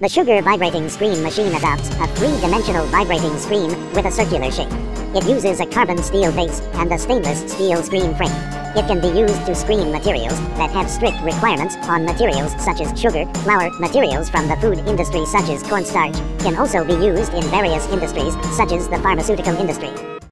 The sugar vibrating screen machine adopts a three-dimensional vibrating screen with a circular shape. It uses a carbon steel base and a stainless steel screen frame. It can be used to screen materials that have strict requirements on materials such as sugar, flour, materials from the food industry such as cornstarch, can also be used in various industries such as the pharmaceutical industry.